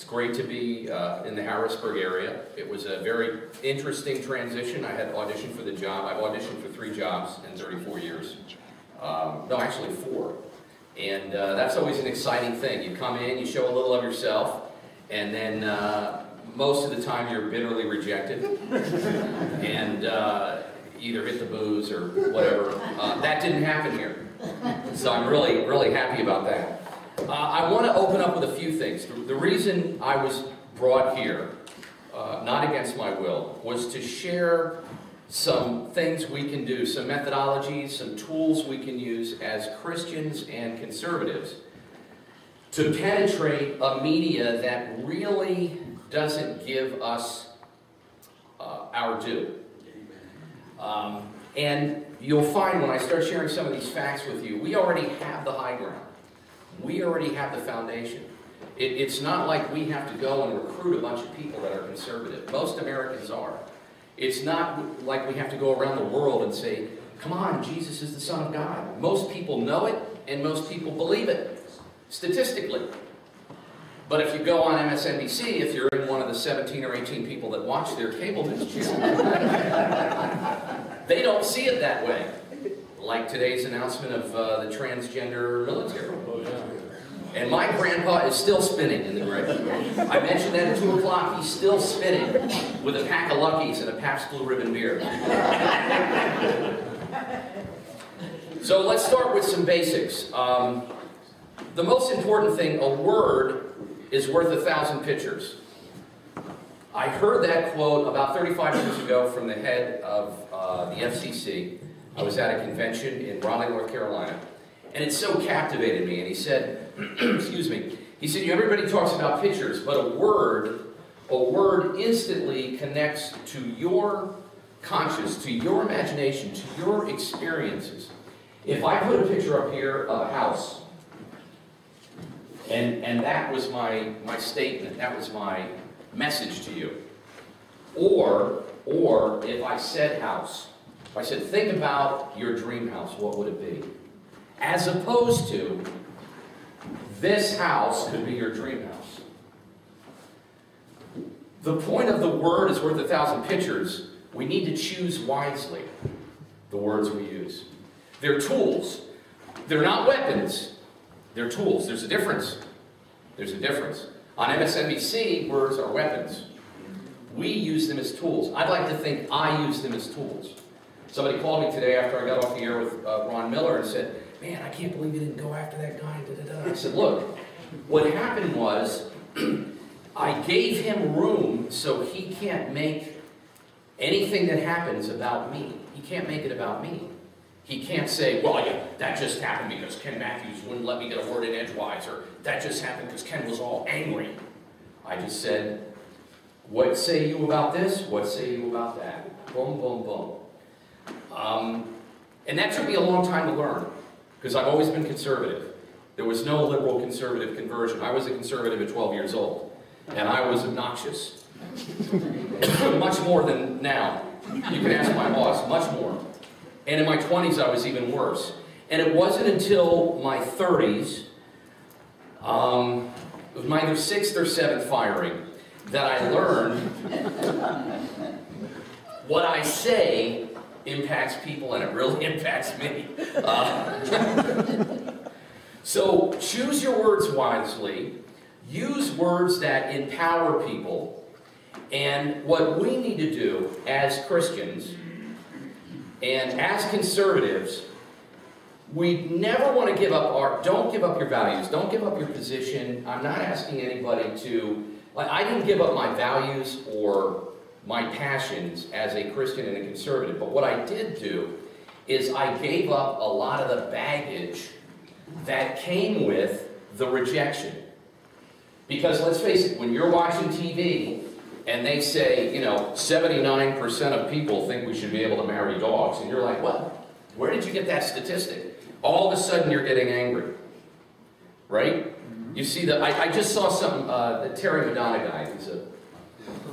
It's great to be uh, in the Harrisburg area. It was a very interesting transition. I had auditioned for the job. I've auditioned for three jobs in 34 years. Um, no, actually four. And uh, that's always an exciting thing. You come in, you show a little of yourself, and then uh, most of the time you're bitterly rejected. and uh, either hit the booze or whatever. Uh, that didn't happen here. So I'm really, really happy about that. Uh, I want to open up with a few things. The, the reason I was brought here, uh, not against my will, was to share some things we can do, some methodologies, some tools we can use as Christians and conservatives to penetrate a media that really doesn't give us uh, our due. Um, and you'll find when I start sharing some of these facts with you, we already have the high ground. We already have the foundation. It, it's not like we have to go and recruit a bunch of people that are conservative. Most Americans are. It's not like we have to go around the world and say, come on, Jesus is the Son of God. Most people know it, and most people believe it, statistically. But if you go on MSNBC, if you're in one of the 17 or 18 people that watch their cable news channel, they don't see it that way. Like today's announcement of uh, the transgender military. And my grandpa is still spinning in the grave. I mentioned that at 2 o'clock. He's still spinning with a pack of Luckies and a Pabst Blue Ribbon beer. so let's start with some basics. Um, the most important thing, a word is worth a thousand pictures. I heard that quote about 35 years ago from the head of uh, the FCC. I was at a convention in Raleigh, North Carolina. And it so captivated me. And he said, excuse me, he said, everybody talks about pictures, but a word, a word instantly connects to your conscious, to your imagination, to your experiences. If I put a picture up here of a house, and, and that was my, my statement, that was my message to you. Or, or if I said house, if I said, think about your dream house, what would it be? As opposed to, this house could be your dream house. The point of the word is worth a thousand pictures. We need to choose wisely the words we use. They're tools. They're not weapons. They're tools. There's a difference. There's a difference. On MSNBC, words are weapons. We use them as tools. I'd like to think I use them as tools. Somebody called me today after I got off the air with uh, Ron Miller and said, man, I can't believe you didn't go after that guy. Da, da, da. I said, look, what happened was I gave him room so he can't make anything that happens about me. He can't make it about me. He can't say, well, yeah, that just happened because Ken Matthews wouldn't let me get a word in edgewise, or that just happened because Ken was all angry. I just said, what say you about this? What say you about that? Boom, boom, boom. Um, and that took me a long time to learn because I've always been conservative. There was no liberal conservative conversion. I was a conservative at 12 years old, and I was obnoxious. much more than now. You can ask my boss, much more. And in my 20s, I was even worse. And it wasn't until my 30s, um, it was my either sixth or seventh firing, that I learned what I say impacts people and it really impacts me. Uh, so choose your words wisely. Use words that empower people. And what we need to do as Christians and as conservatives, we never want to give up our, don't give up your values, don't give up your position. I'm not asking anybody to, like, I didn't give up my values or my passions as a Christian and a conservative. But what I did do is I gave up a lot of the baggage that came with the rejection. Because let's face it, when you're watching TV and they say, you know, 79% of people think we should be able to marry dogs, and you're like, what? Where did you get that statistic? All of a sudden you're getting angry. Right? You see that I, I, just saw some uh, the Terry Madonna guy. He's a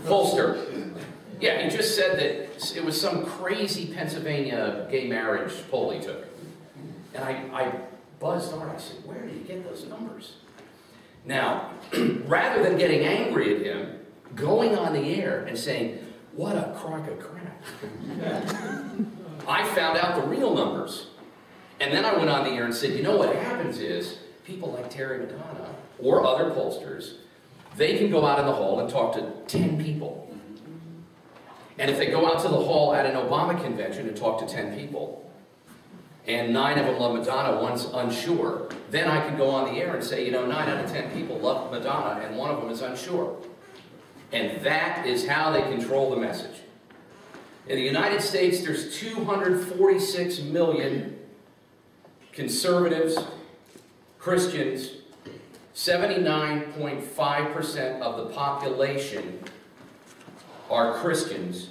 pollster. Yeah, he just said that it was some crazy Pennsylvania gay marriage poll he took. And I, I buzzed on. I said, where did you get those numbers? Now, rather than getting angry at him, going on the air and saying, What a crock of crap. I found out the real numbers. And then I went on the air and said, You know what happens is people like Terry Madonna or other pollsters, they can go out in the hall and talk to 10 people. And if they go out to the hall at an Obama convention and talk to 10 people, and nine of them love Madonna, one's unsure, then I can go on the air and say, you know, nine out of 10 people love Madonna, and one of them is unsure. And that is how they control the message. In the United States, there's 246 million conservatives, Christians, 79.5% of the population are Christians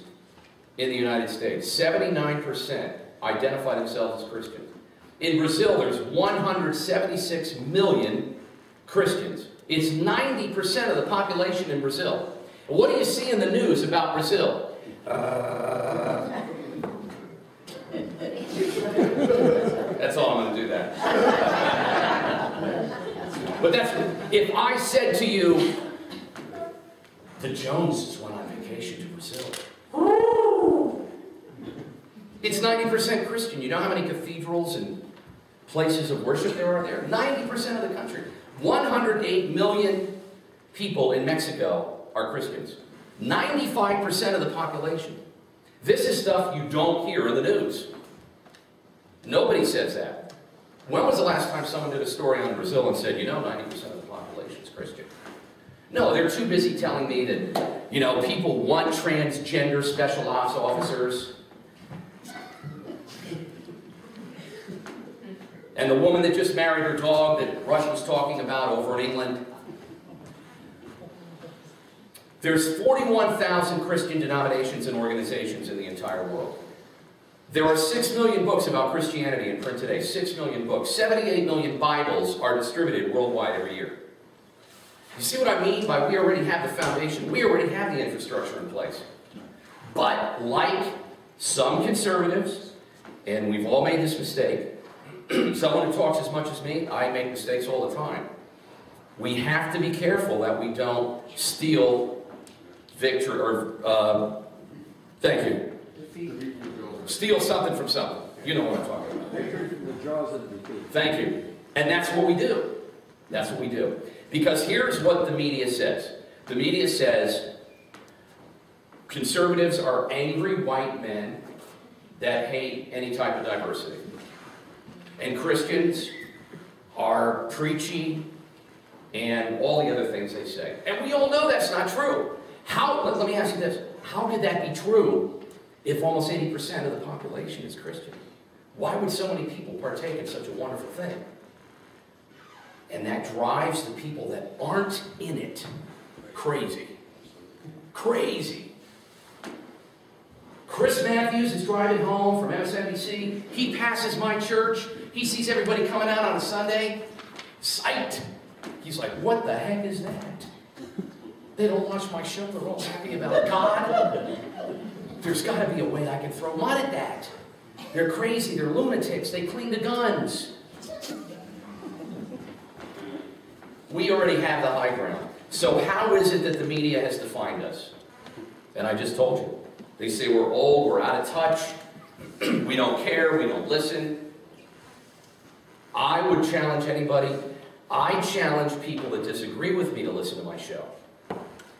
in the United States. 79% identify themselves as Christians. In Brazil, there's 176 million Christians. It's 90% of the population in Brazil. What do you see in the news about Brazil? Uh... that's all I'm going to do that. but that's if I said to you, the Joneses went on to Brazil. It's 90% Christian. You know how many cathedrals and places of worship there are there? 90% of the country. 108 million people in Mexico are Christians. 95% of the population. This is stuff you don't hear in the news. Nobody says that. When was the last time someone did a story on Brazil and said, you know, 90% of the population is Christian? No, they're too busy telling me that, you know, people want transgender special ops officers. And the woman that just married her dog that Rush was talking about over in England. There's 41,000 Christian denominations and organizations in the entire world. There are 6 million books about Christianity in print today. 6 million books. 78 million Bibles are distributed worldwide every year. You see what I mean by we already have the foundation, we already have the infrastructure in place. But like some conservatives, and we've all made this mistake, someone who talks as much as me, I make mistakes all the time. We have to be careful that we don't steal victory or uh, thank you. Steal something from something. You know what I'm talking about. Thank you. And that's what we do. That's what we do. Because here's what the media says the media says conservatives are angry white men that hate any type of diversity. And Christians are preachy and all the other things they say. And we all know that's not true. How, let, let me ask you this how could that be true if almost 80% of the population is Christian? Why would so many people partake in such a wonderful thing? And that drives the people that aren't in it crazy. Crazy. Chris Matthews is driving home from MSNBC. He passes my church. He sees everybody coming out on a Sunday. Sight. He's like, what the heck is that? They don't watch my show. They're all happy about God. There's got to be a way I can throw mud at that. They're crazy. They're lunatics. They cling to guns. We already have the high ground. So how is it that the media has defined us? And I just told you. They say we're old, we're out of touch, we don't care, we don't listen. I would challenge anybody, I challenge people that disagree with me to listen to my show.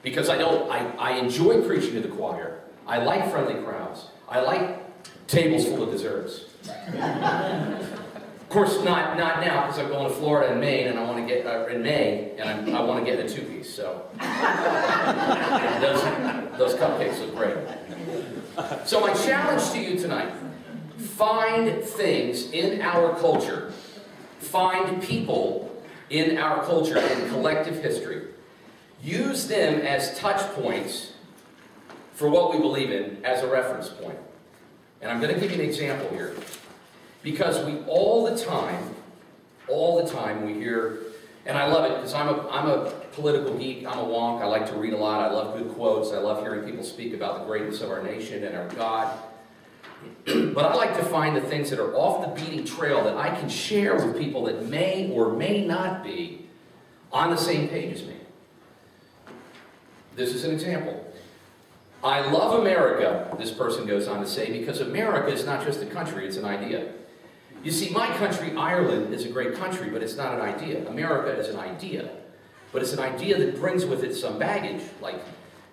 Because I don't, I, I enjoy preaching to the choir. I like friendly crowds. I like tables full of desserts. Of course, not not now because I'm going to Florida in May, and I want to get uh, in May, and I'm, i want to get a two piece. So those those cupcakes look great. So my challenge to you tonight: find things in our culture, find people in our culture and collective history, use them as touch points for what we believe in as a reference point. And I'm going to give you an example here. Because we all the time, all the time we hear, and I love it because I'm a, I'm a political geek, I'm a wonk, I like to read a lot, I love good quotes, I love hearing people speak about the greatness of our nation and our God. but I like to find the things that are off the beaten trail that I can share with people that may or may not be on the same page as me. This is an example. I love America, this person goes on to say, because America is not just a country, it's an idea. You see, my country, Ireland, is a great country, but it's not an idea. America is an idea. But it's an idea that brings with it some baggage, like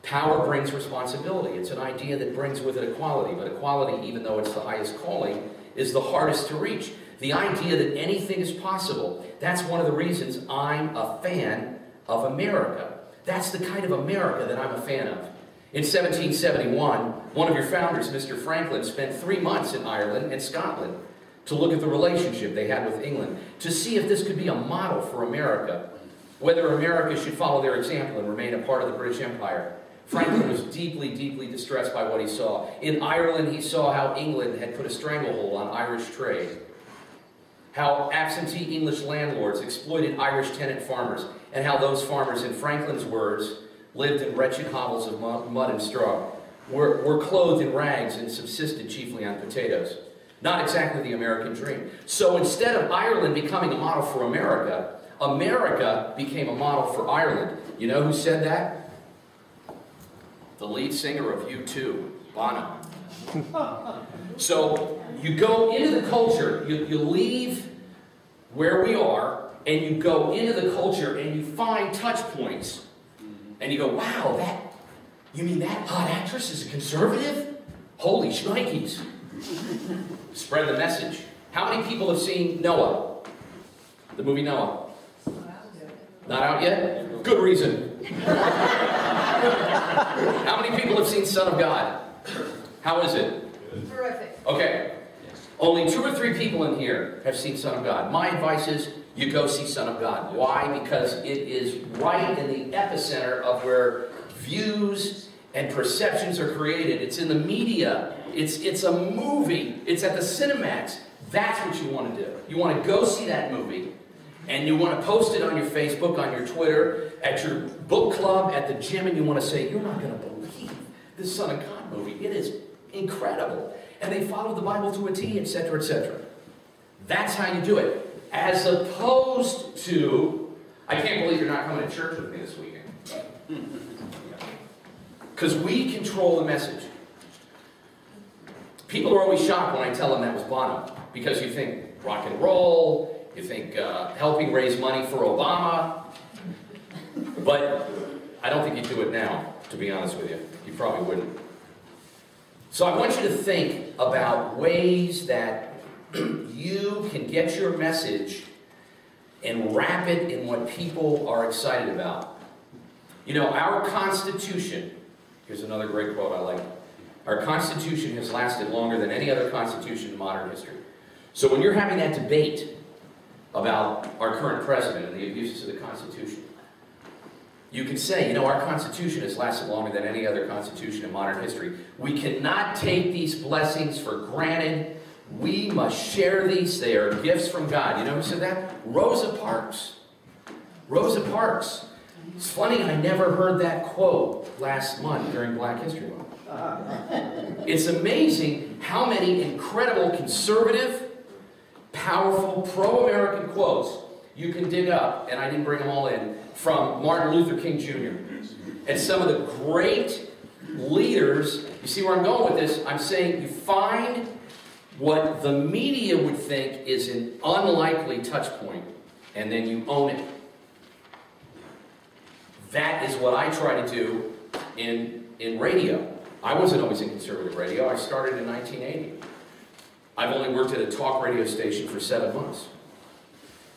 power brings responsibility. It's an idea that brings with it equality, but equality, even though it's the highest calling, is the hardest to reach. The idea that anything is possible, that's one of the reasons I'm a fan of America. That's the kind of America that I'm a fan of. In 1771, one of your founders, Mr. Franklin, spent three months in Ireland and Scotland to look at the relationship they had with England, to see if this could be a model for America, whether America should follow their example and remain a part of the British Empire. Franklin was deeply, deeply distressed by what he saw. In Ireland, he saw how England had put a stranglehold on Irish trade, how absentee English landlords exploited Irish tenant farmers, and how those farmers, in Franklin's words, lived in wretched hovels of mud and straw, were, were clothed in rags and subsisted chiefly on potatoes. Not exactly the American dream. So instead of Ireland becoming a model for America, America became a model for Ireland. You know who said that? The lead singer of U2, Bono. so you go into the culture, you, you leave where we are, and you go into the culture and you find touch points. And you go, wow, that, you mean that hot actress is a conservative? Holy shnikes. Spread the message. How many people have seen Noah? The movie Noah? Not out yet? Good reason. How many people have seen Son of God? How is it? Terrific. Okay. Only two or three people in here have seen Son of God. My advice is you go see Son of God. Why? Because it is right in the epicenter of where views and perceptions are created. It's in the media. It's, it's a movie. It's at the Cinemax. That's what you want to do. You want to go see that movie, and you want to post it on your Facebook, on your Twitter, at your book club, at the gym, and you want to say, you're not going to believe this Son of God movie. It is incredible. And they follow the Bible to a T, etc., etc. That's how you do it. As opposed to, I can't believe you're not coming to church with me this weekend. Because we control the message. People are always shocked when I tell them that was Bono. Because you think rock and roll, you think uh, helping raise money for Obama. But I don't think you'd do it now, to be honest with you. You probably wouldn't. So I want you to think about ways that you can get your message and wrap it in what people are excited about. You know, our Constitution, here's another great quote I like. Our Constitution has lasted longer than any other Constitution in modern history. So when you're having that debate about our current president and the abuses of the Constitution, you can say, you know, our Constitution has lasted longer than any other Constitution in modern history. We cannot take these blessings for granted we must share these. They are gifts from God. You know who said that? Rosa Parks. Rosa Parks. It's funny, I never heard that quote last month during Black History Month. It's amazing how many incredible conservative, powerful, pro-American quotes you can dig up, and I didn't bring them all in, from Martin Luther King Jr. And some of the great leaders, you see where I'm going with this? I'm saying you find what the media would think is an unlikely touch point, and then you own it. That is what I try to do in, in radio. I wasn't always in conservative radio. I started in 1980. I've only worked at a talk radio station for seven months.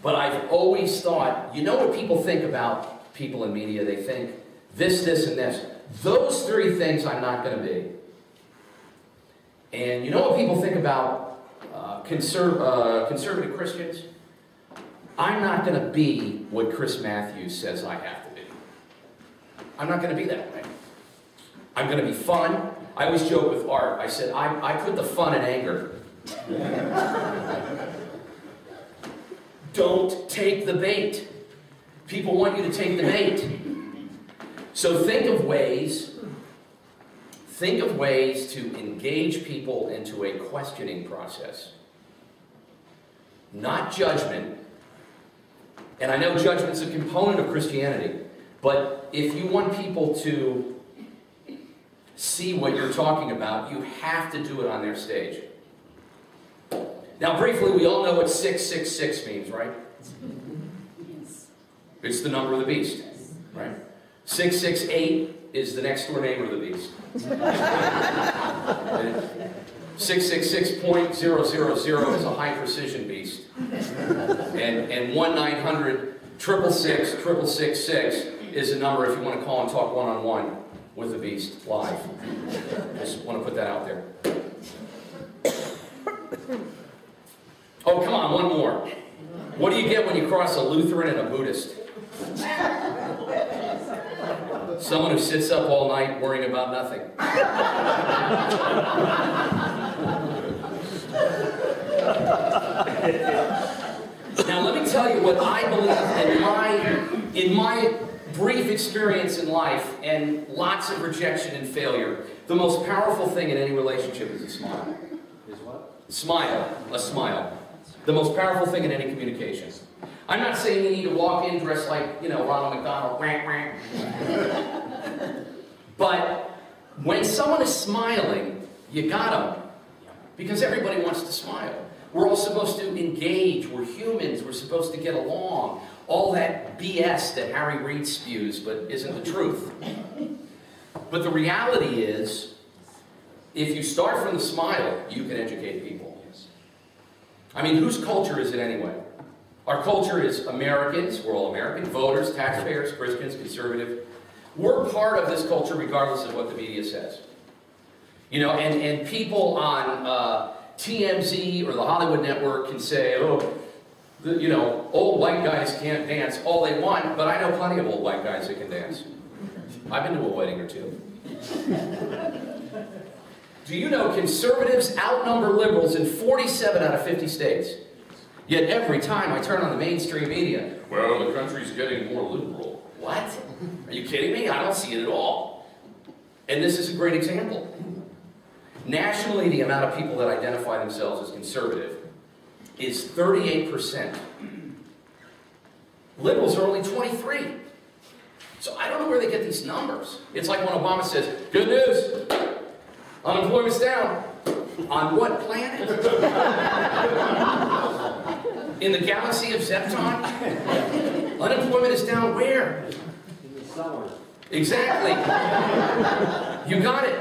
But I've always thought, you know what people think about people in media? They think this, this, and this. Those three things I'm not going to be. And you know what people think about uh, conserv uh, conservative Christians? I'm not going to be what Chris Matthews says I have to be. I'm not going to be that way. I'm going to be fun. I always joke with Art. I said, I, I put the fun in anger. Don't take the bait. People want you to take the bait. So think of ways Think of ways to engage people into a questioning process. Not judgment, And I know judgment's a component of Christianity, but if you want people to see what you're talking about, you have to do it on their stage. Now, briefly, we all know what 666 means, right? It's the number of the beast, right? 668 is the next door neighbor of the beast. 666.000 is a high precision beast. And, and 1-900 666 is a number if you want to call and talk one-on-one with the beast live. Just want to put that out there. Oh, come on, one more. What do you get when you cross a Lutheran and a Buddhist? Someone who sits up all night worrying about nothing. now let me tell you what I believe in my in my brief experience in life and lots of rejection and failure. The most powerful thing in any relationship is a smile. Is what? Smile, a smile. The most powerful thing in any communication. I'm not saying you need to walk in dressed like, you know, Ronald McDonald, whack, whack. but when someone is smiling, you got them. Because everybody wants to smile. We're all supposed to engage. We're humans. We're supposed to get along. All that BS that Harry Reid spews, but isn't the truth. But the reality is, if you start from the smile, you can educate people. I mean, whose culture is it anyway? Our culture is Americans, we're all American, voters, taxpayers, Christians, conservative. We're part of this culture regardless of what the media says. You know, and, and people on uh, TMZ or the Hollywood Network can say, oh, the, you know, old white guys can't dance all they want, but I know plenty of old white guys that can dance. I've been to a wedding or two. Do you know conservatives outnumber liberals in 47 out of 50 states? Yet every time I turn on the mainstream media, well, the country's getting more liberal. What? Are you kidding me? I don't see it at all. And this is a great example. Nationally, the amount of people that identify themselves as conservative is 38%. Liberals are only 23. So I don't know where they get these numbers. It's like when Obama says, good news, unemployment's down. On what planet? In the galaxy of Zepton? Unemployment is down where? In the summer. Exactly. You got it.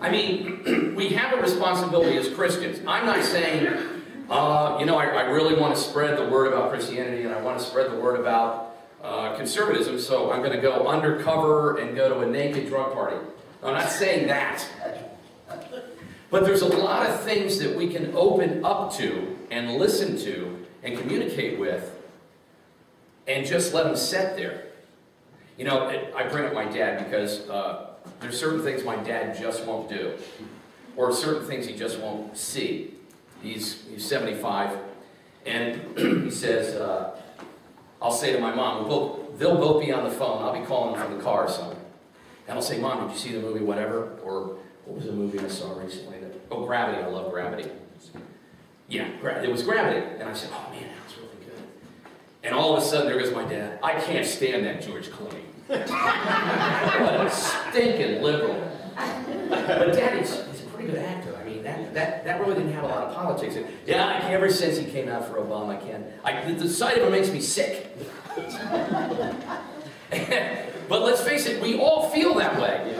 I mean, we have a responsibility as Christians. I'm not saying, uh, you know, I, I, really want to spread the word about Christianity and I want to spread the word about uh, conservatism, so I'm going to go undercover and go to a naked drug party. I'm not saying that. But there's a lot of things that we can open up to and listen to and communicate with and just let them sit there. You know, I bring up my dad because uh, there's certain things my dad just won't do, or certain things he just won't see. He's, he's 75, and he says, uh, I'll say to my mom, we'll both, they'll both be on the phone. I'll be calling from the car or something. And I'll say, Mom, did you see the movie whatever? Or what was the movie I saw recently? That, oh, Gravity. I love Gravity. Yeah, it was Gravity. And I said, oh man, that was really good. And all of a sudden, there goes my dad. I can't stand that George Clooney. what a stinking liberal. But dad, he's, he's a pretty good actor. That, that, that really didn't have a lot of politics. And, yeah, ever since he came out for Obama, I can't. I, the sight of him makes me sick. but let's face it, we all feel that way.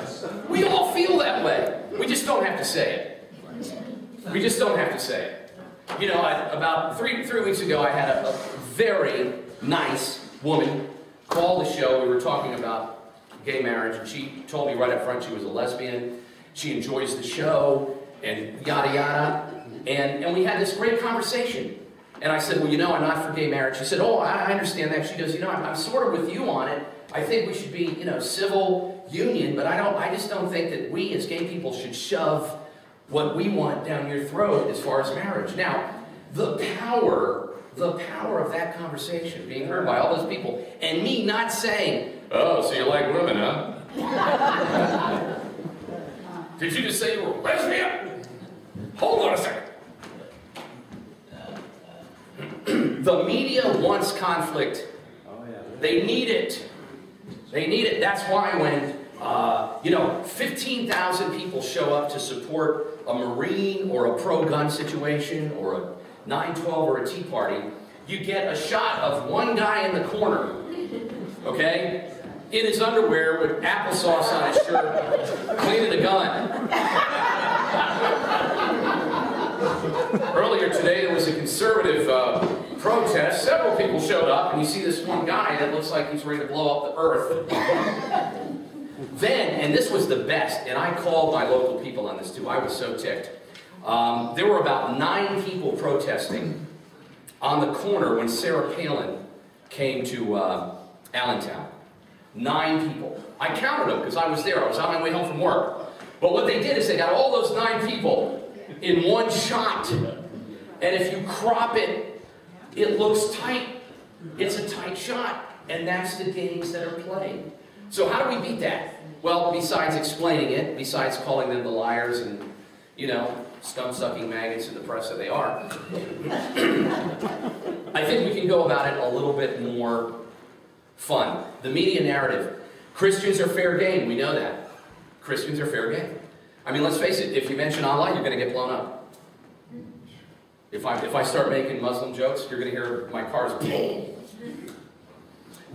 We all feel that way. We just don't have to say it. We just don't have to say it. You know, I, about three, three weeks ago, I had a, a very nice woman call the show. We were talking about gay marriage, and she told me right up front she was a lesbian. She enjoys the show, and yada yada. And, and we had this great conversation. And I said, Well, you know, I'm not for gay marriage. She said, Oh, I, I understand that. She goes, You know, I'm, I'm sort of with you on it. I think we should be, you know, civil union, but I don't. I just don't think that we as gay people should shove what we want down your throat as far as marriage. Now, the power, the power of that conversation being heard by all those people, and me not saying, oh, so you like women, huh? Did you just say you were lesbian? Hold on a second. The media wants conflict. They need it. They need it. That's why when, uh, you know, 15,000 people show up to support a Marine or a pro-gun situation or a 912 or a Tea Party, you get a shot of one guy in the corner, okay, in his underwear with applesauce on his shirt, cleaning a gun. Earlier today, there was a conservative uh, protest. Several people showed up, and you see this one guy that looks like he's ready to blow up the earth. then, and this was the best, and I called my local people on this too. I was so ticked. Um, there were about nine people protesting on the corner when Sarah Palin came to uh, Allentown. Nine people. I counted them because I was there. I was on my way home from work. But what they did is they got all those nine people in one shot. And if you crop it, it looks tight. It's a tight shot. And that's the games that are played. So how do we beat that? Well, besides explaining it, besides calling them the liars and, you know, scum-sucking maggots in the press that they are, I think we can go about it a little bit more fun. The media narrative. Christians are fair game. We know that. Christians are fair game. I mean, let's face it. If you mention Allah, you're going to get blown up. If I, if I start making Muslim jokes, you're going to hear my cars boom.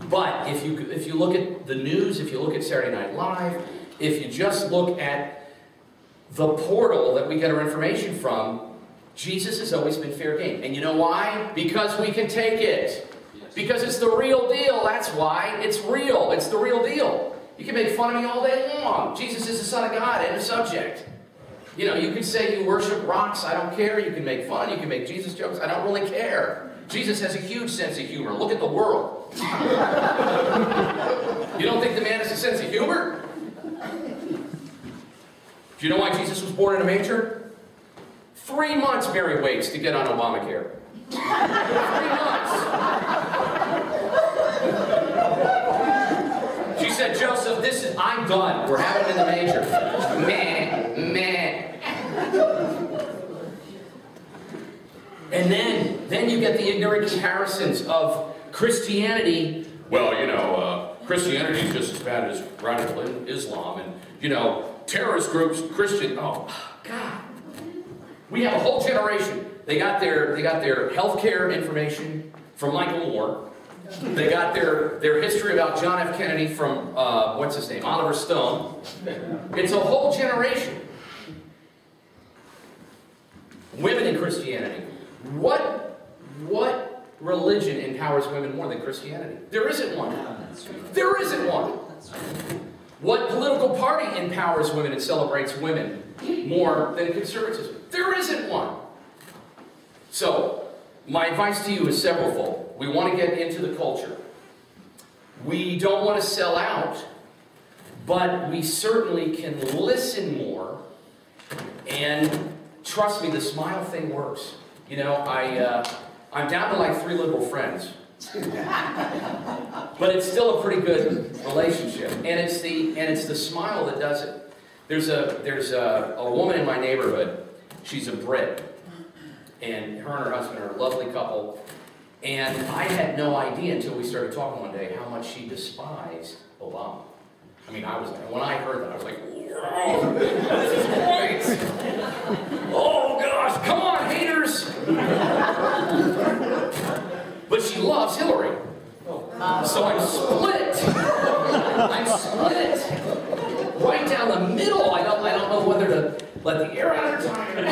But if you, if you look at the news, if you look at Saturday Night Live, if you just look at the portal that we get our information from, Jesus has always been fair game. And you know why? Because we can take it. Because it's the real deal. That's why. It's real. It's the real deal. You can make fun of me all day long. Jesus is the Son of God. End of subject. You know, you can say you worship rocks. I don't care. You can make fun. You can make Jesus jokes. I don't really care. Jesus has a huge sense of humor. Look at the world. you don't think the man has a sense of humor? Do you know why Jesus was born in a manger? Three months Mary waits to get on Obamacare. Three months. She said, Joseph, this is, I'm done. We're having it in the manger. Meh, And then, then you get the ignorant comparisons of Christianity. Well, you know, uh, Christianity is just as bad as radical Islam, and you know, terrorist groups, Christian. Oh, God, we have a whole generation. They got their they got their healthcare information from Michael Moore. They got their their history about John F. Kennedy from uh, what's his name, Oliver Stone. It's a whole generation. Women in Christianity. What, what religion empowers women more than Christianity? There isn't one. There isn't one. What political party empowers women and celebrates women more than conservatism? There isn't one. So, my advice to you is severalfold. We want to get into the culture. We don't want to sell out, but we certainly can listen more. And trust me, the smile thing works. You know, I, uh, I'm down to like three liberal friends. but it's still a pretty good relationship. And it's the, and it's the smile that does it. There's a, there's a, a woman in my neighborhood. She's a Brit. And her and her husband are a lovely couple. And I had no idea until we started talking one day how much she despised Obama. I mean, I was when I heard that, I was like, "Whoa, this is great!" Oh gosh, come on, haters! but she loves Hillary, so I'm split. I'm split right down the middle. I don't, I don't know whether to let the air out of tire.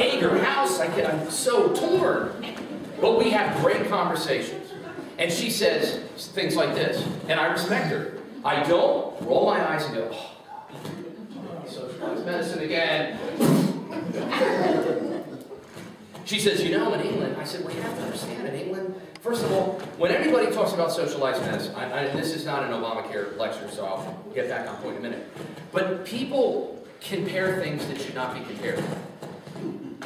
Anger house. I get, I'm so torn. But we have great conversations. And she says things like this, and I respect her. I don't roll my eyes and go, oh, socialized medicine again. She says, you know, in England, I said, well, you have to understand, in England, first of all, when everybody talks about socialized medicine, I, I, this is not an Obamacare lecture, so I'll get back on point in a minute, but people compare things that should not be compared.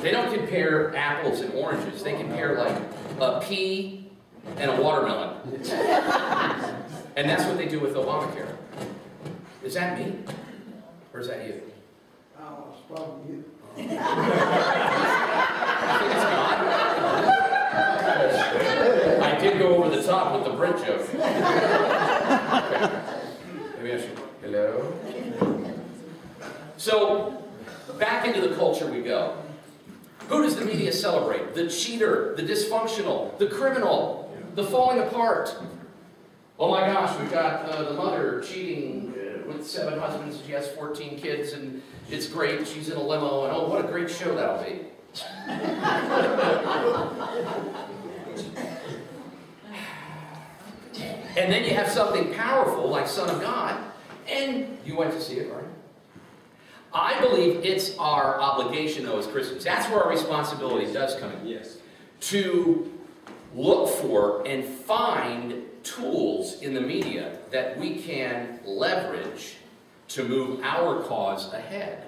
They don't compare apples and oranges. They compare like a pea and a watermelon. and that's what they do with Obamacare. Is that me? Or is that you? Oh, it's probably you. I think it's God. I did go over the joke. Okay. Maybe I should, hello? So, back into the culture we go. Who does the media celebrate? The cheater, the dysfunctional, the criminal, the falling apart. Oh my gosh, we've got uh, the mother cheating with seven husbands, she has 14 kids, and it's great, she's in a limo, and oh, what a great show that'll be. And then you have something powerful like Son of God, and you went to see it, right? I believe it's our obligation, though, as Christians. That's where our responsibility does come in. Yes. To look for and find tools in the media that we can leverage to move our cause ahead.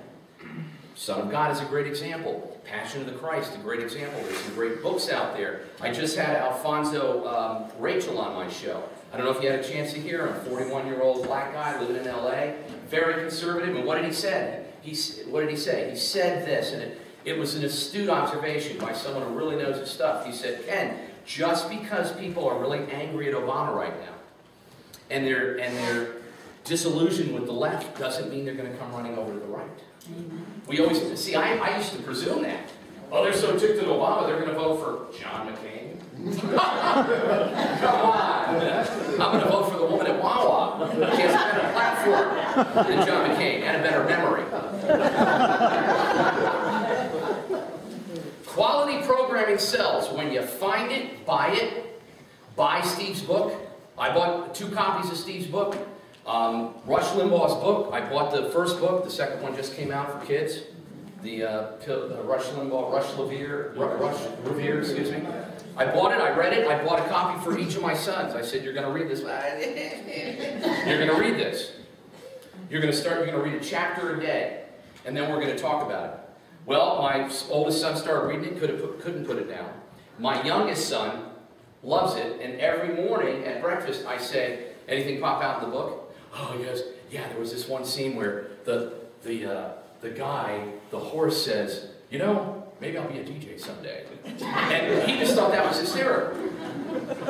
Son of God is a great example. Passion of the Christ, a great example. There's some great books out there. I just had Alfonso um, Rachel on my show. I don't know if you had a chance to hear him. 41-year-old black guy living in L.A., very conservative. And what did he say? He, what did he say? He said this, and it, it was an astute observation by someone who really knows his stuff. He said, Ken, just because people are really angry at Obama right now, and they're, and they're disillusioned with the left, doesn't mean they're going to come running over to the right. We always, see, I, I used to presume that. Oh, they're so ticked at Obama, they're going to vote for John McCain. Come on. I'm going to vote for the woman at Wawa. She has a better platform than John McCain and a better memory. Quality programming sells. When you find it, buy it. Buy Steve's book. I bought two copies of Steve's book. Um, Rush Limbaugh's book. I bought the first book. The second one just came out for kids. The uh, uh, Rush Limbaugh, Rush Revere, Rush Revere, excuse me. I bought it, I read it, I bought a copy for each of my sons. I said, you're going to read this. you're going to read this. You're going to start, you're going to read a chapter a day, and then we're going to talk about it. Well, my oldest son started reading it, couldn't put, couldn't put it down. My youngest son loves it, and every morning at breakfast I say, anything pop out in the book? Oh, he goes, yeah, there was this one scene where the, the, uh, the guy, the horse says, you know, maybe I'll be a DJ someday. And he just thought that was hysterical.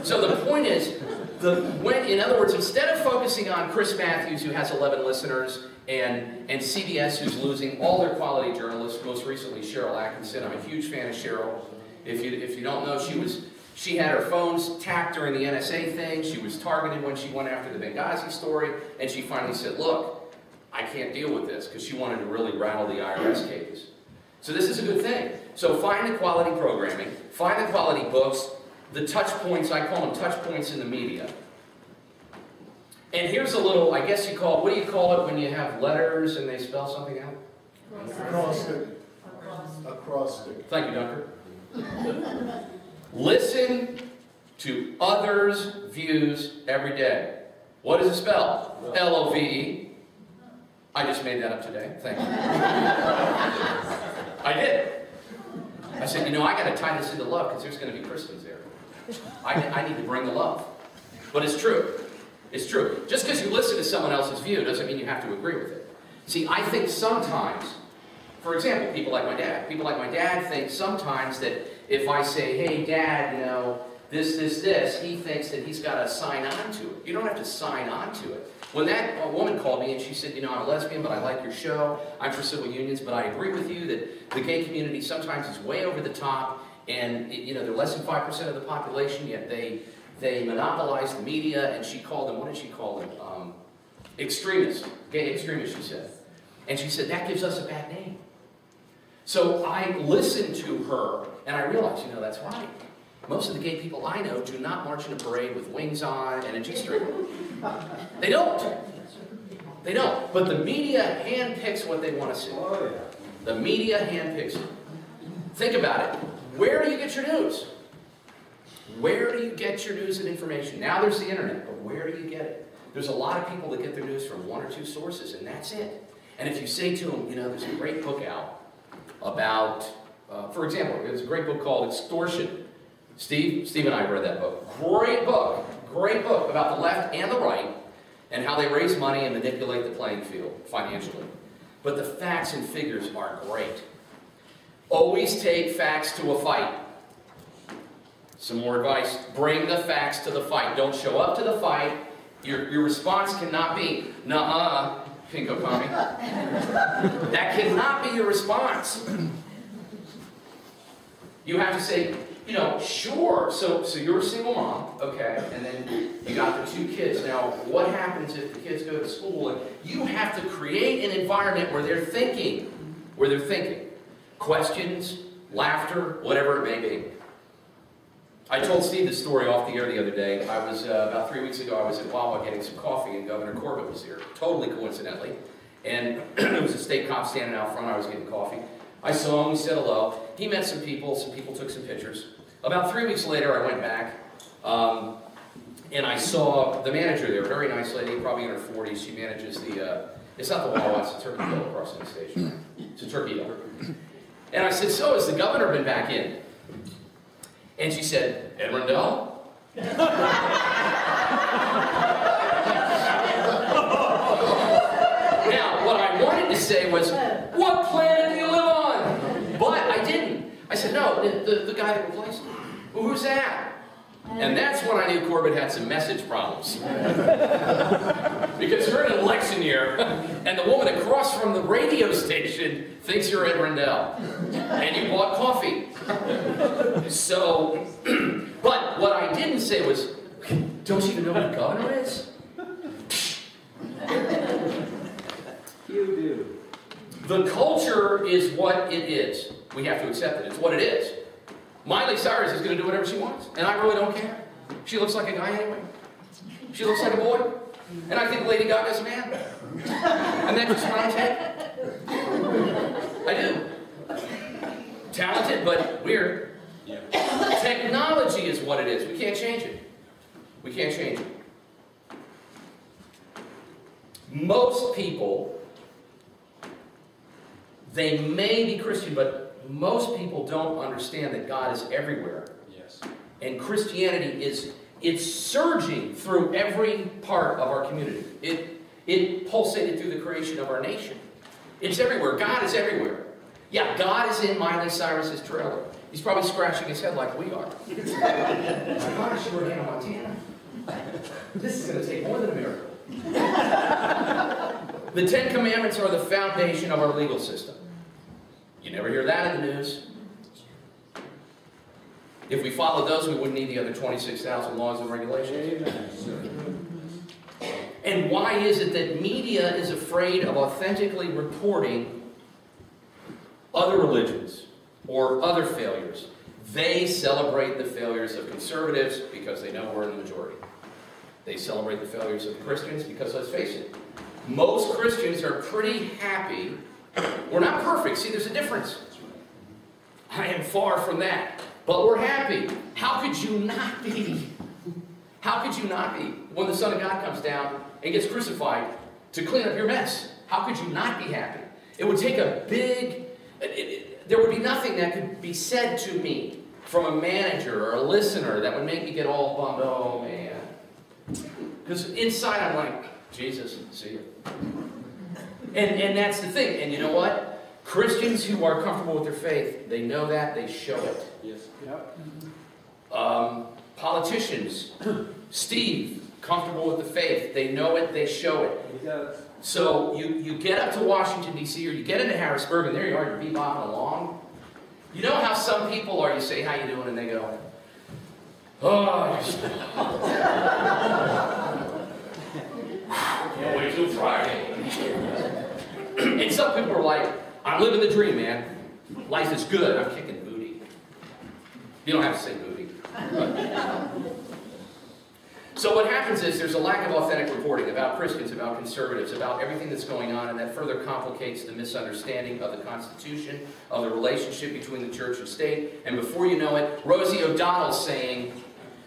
So the point is, the, when, in other words, instead of focusing on Chris Matthews, who has 11 listeners, and, and CBS, who's losing all their quality journalists, most recently Sharyl Attkisson. I'm a huge fan of Cheryl. If you, if you don't know, she was she had her phones tapped during the NSA thing. She was targeted when she went after the Benghazi story, and she finally said, look, I can't deal with this, because she wanted to really rattle the IRS cages. So this is a good thing. So find the quality programming, find the quality books, the touch points, I call them touch points in the media. And here's a little, I guess you call it, what do you call it when you have letters and they spell something out? Acrostic. Acrostic. Thank you, Dunker. Listen to others' views every day. What does it spell? L-O-V-E. I just made that up today. Thank you. I did. I said, you know, I got to tie this into love because there's going to be Christians there. I, I need to bring the love. But it's true. It's true. Just because you listen to someone else's view doesn't mean you have to agree with it. See, I think sometimes, for example, people like my dad, people like my dad think sometimes that if I say, hey, dad, you know, this, this, this, he thinks that he's got to sign on to it. You don't have to sign on to it. When that woman called me and she said, you know, I'm a lesbian, but I like your show. I'm for civil unions, but I agree with you that the gay community sometimes is way over the top and, you know, they're less than 5% of the population, yet they they monopolized the media, and she called them, what did she call them? Um, extremists, gay extremists, she said. And she said, that gives us a bad name. So I listened to her, and I realized, you know, that's right. Most of the gay people I know do not march in a parade with wings on and a G-string. They don't. They don't. But the media handpicks what they want to see. Oh, the media handpicks it. Think about it. Where do you get your news? Where do you get your news and information? Now there's the internet, but where do you get it? There's a lot of people that get their news from one or two sources, and that's it. And if you say to them, you know, there's a great book out about, uh, for example, there's a great book called Extortion. Steve, Steve and I read that book. Great book, great book about the left and the right and how they raise money and manipulate the playing field financially. But the facts and figures are great. Always take facts to a fight. Some more advice. Bring the facts to the fight. Don't show up to the fight. Your, your response cannot be, nah-uh, Pinko Kami. that cannot be your response. You have to say, you know, sure. So, so you're a single mom, okay, and then you got the two kids. Now, what happens if the kids go to school and you have to create an environment where they're thinking, where they're thinking, questions, laughter, whatever it may be. I told Steve this story off the air the other day. I was, uh, about three weeks ago, I was at Wawa getting some coffee and Governor Corbett was here, totally coincidentally. And there was a state cop standing out front, I was getting coffee. I saw him, we said hello. He met some people, some people took some pictures. About three weeks later, I went back, um, and I saw the manager there, very nice lady, probably in her 40s. She manages the, uh, it's not the Wawa, it's the Turkey Hill crossing station. It's a Turkey Hill. And I said, so has the governor been back in? And she said, Ed Rendell? now, what I wanted to say was, what planet do you live on? But I didn't. I said, no, the, the, the guy that replaced him. Well, who's that? And that's when I knew Corbett had some message problems. because you're in an election year, and the woman across from the radio station thinks you're Ed Rendell. And you bought coffee. so, but what I didn't say was, don't you even know who the governor is? You do. The culture is what it is. We have to accept it. It's what it is. Miley Cyrus is going to do whatever she wants, and I really don't care. She looks like a guy anyway. She looks like a boy, and I think Lady Gaga's a man. And that's just what I'm saying. I do. Talented, but weird. Technology is what it is. We can't change it. We can't change it. Most people, they may be Christian, but most people don't understand that God is everywhere. Yes. And Christianity is it's surging through every part of our community. It it pulsated through the creation of our nation. It's everywhere. God is everywhere. Yeah, God is in Miley Cyrus's trailer. He's probably scratching his head like we are. My gosh, we're in Montana. This is going to take more than a miracle. the Ten Commandments are the foundation of our legal system. You never hear that in the news. If we followed those, we wouldn't need the other 26,000 laws and regulations. And why is it that media is afraid of authentically reporting other religions or other failures? They celebrate the failures of conservatives because they know we're in the majority. They celebrate the failures of Christians because, let's face it, most Christians are pretty happy. We're not perfect. See, there's a difference. I am far from that. But we're happy. How could you not be? How could you not be when the Son of God comes down and gets crucified to clean up your mess? How could you not be happy? It would take a big, it, it, there would be nothing that could be said to me from a manager or a listener that would make me get all bummed. Oh, man. Because inside I'm like, Jesus, see you. And, and that's the thing. And you know what? Christians who are comfortable with their faith, they know that, they show it. Yes. Yep. Um, politicians, Steve, comfortable with the faith, they know it, they show it. He does. So you, you get up to Washington, D.C., or you get into Harrisburg, and there you are, you're bebopping along. You know how some people are, you say, how you doing, and they go, oh, just... Can't wait till Friday. and some people are like, I'm living the dream, man. Life is good. I'm kicking booty. You don't have to say booty. so what happens is there's a lack of authentic reporting about Christians, about conservatives, about everything that's going on, and that further complicates the misunderstanding of the Constitution, of the relationship between the church and state. And before you know it, Rosie O'Donnell's saying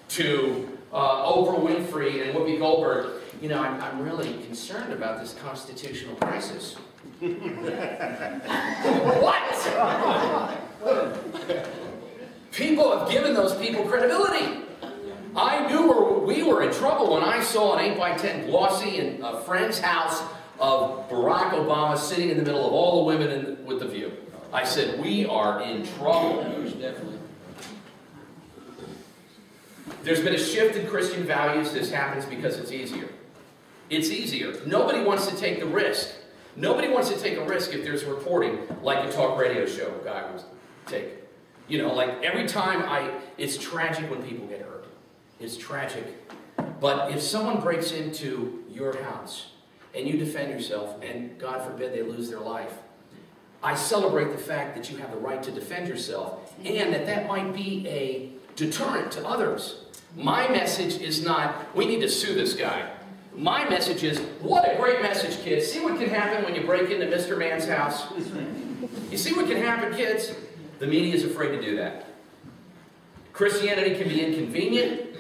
to uh, Oprah Winfrey and Whoopi Goldberg, you know, I'm, I'm really concerned about this constitutional crisis. what? People have given those people credibility. I knew we were in trouble when I saw an 8x10 glossy in a friend's house of Barack Obama sitting in the middle of all the women in, with the view. I said, we are in trouble. There's been a shift in Christian values. This happens because it's easier. It's easier. Nobody wants to take the risk. Nobody wants to take a risk if there's reporting like a talk radio show guy would take. You know, like every time I, it's tragic when people get hurt. It's tragic. But if someone breaks into your house and you defend yourself, and God forbid they lose their life, I celebrate the fact that you have the right to defend yourself and that that might be a deterrent to others. My message is not, we need to sue this guy. My message is, what a great message, kids. See what can happen when you break into Mr. Man's house? You see what can happen, kids? The media is afraid to do that. Christianity can be inconvenient,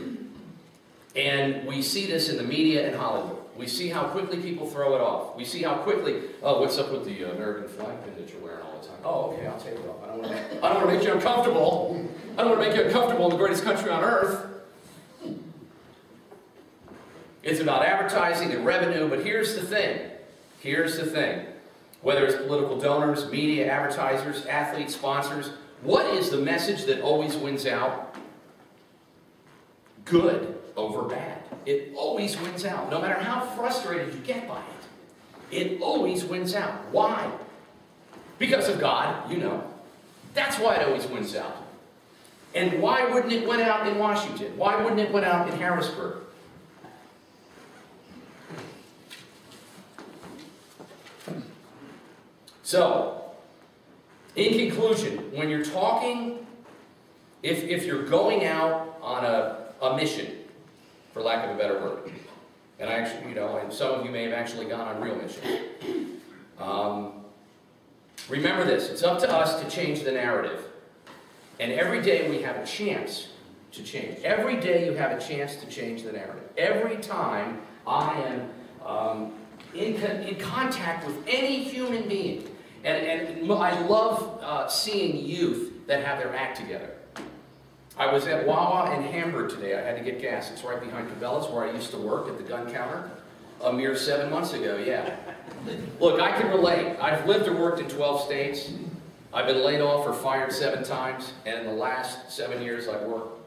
and we see this in the media and Hollywood. We see how quickly people throw it off. We see how quickly, oh, what's up with the uh, American flag pin that you're wearing all the time? Oh, okay, I'll take it off. I don't want to, I don't want to make you uncomfortable. I don't want to make you uncomfortable in the greatest country on earth. It's about advertising and revenue, but here's the thing. Here's the thing. Whether it's political donors, media, advertisers, athletes, sponsors, what is the message that always wins out? Good over bad. It always wins out. No matter how frustrated you get by it, it always wins out. Why? Because of God, you know. That's why it always wins out. And why wouldn't it win out in Washington? Why wouldn't it win out in Harrisburg? So, in conclusion, when you're talking, if, if you're going out on a, a mission, for lack of a better word, and I actually, you know, and some of you may have actually gone on real missions. Um, remember this, it's up to us to change the narrative. And every day we have a chance to change. Every day you have a chance to change the narrative. Every time I am um, in, con in contact with any human being, and, and I love uh, seeing youth that have their act together. I was at Wawa in Hamburg today. I had to get gas. It's right behind Cabela's where I used to work at the gun counter a mere seven months ago, yeah. Look, I can relate. I've lived or worked in 12 states. I've been laid off or fired seven times, and in the last seven years I've worked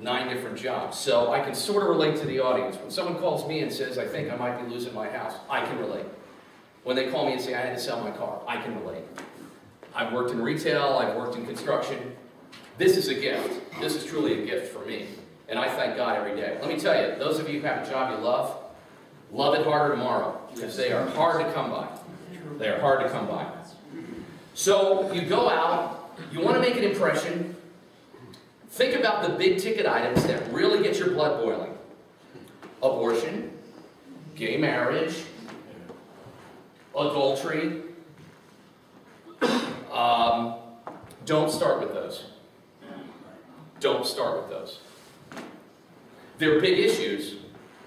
nine different jobs. So I can sort of relate to the audience. When someone calls me and says, I think I might be losing my house, I can relate. When they call me and say, I had to sell my car, I can relate. I've worked in retail, I've worked in construction. This is a gift. This is truly a gift for me. And I thank God every day. Let me tell you, those of you who have a job you love, love it harder tomorrow, because they are hard to come by. They are hard to come by. So you go out, you want to make an impression, think about the big ticket items that really get your blood boiling. Abortion, gay marriage, adultery. Um, don't start with those. Don't start with those. They're big issues.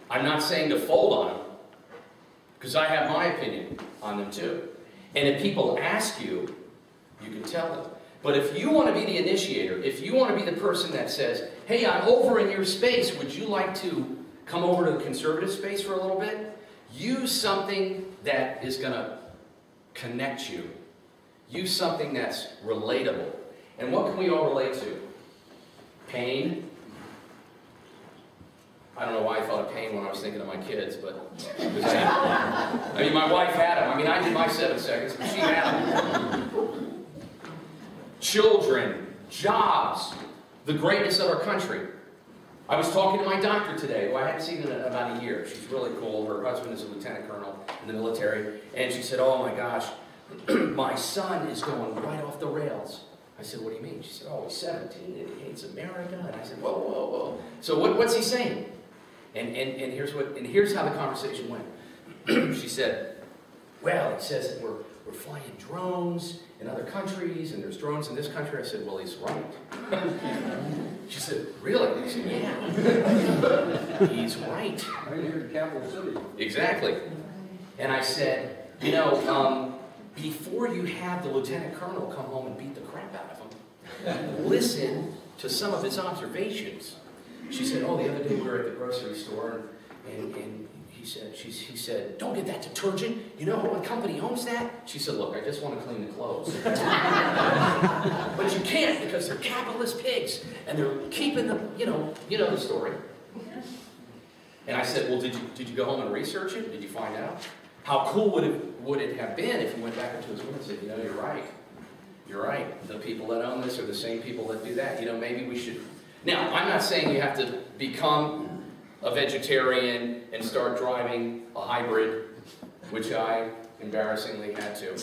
I'm not saying to fold on them, because I have my opinion on them too. And if people ask you, you can tell them. But if you want to be the initiator, if you want to be the person that says, hey, I'm over in your space, would you like to come over to the conservative space for a little bit? Use something that is going to connect you. Use something that's relatable. And what can we all relate to? Pain. I don't know why I thought of pain when I was thinking of my kids, but I, I mean, my wife had them. I mean, I did my seven seconds, but she had them. Children, jobs, the greatness of our country. I was talking to my doctor today, who I hadn't seen in about a year. She's really cool. Her husband is a lieutenant colonel in the military. And she said, oh my gosh, my son is going right off the rails. I said, what do you mean? She said, oh, he's 17 and he hates America. And I said, whoa, whoa, whoa. So what, what's he saying? And, and, and, here's what, and here's how the conversation went. she said, well, it says that we're, we're flying drones in other countries, and there's drones in this country. I said, well, he's right. she said, really? I said, yeah. he's right. Right here in Capital City. Exactly. And I said, you know, um, before you have the lieutenant colonel come home and beat the crap out of him, listen to some of his observations. She said, oh, the other day we were at the grocery store, and, and, said, she's, he said, don't get that detergent. You know what company owns that? She said, look, I just want to clean the clothes. but you can't because they're capitalist pigs and they're keeping the, you know, you know the story. And I said, well, did you, did you go home and research it? Did you find out? How cool would it, would it have been if he went back into his room and said, you know, you're right. You're right. The people that own this are the same people that do that. You know, maybe we should. Now, I'm not saying you have to become a vegetarian and start driving a hybrid, which I embarrassingly had to.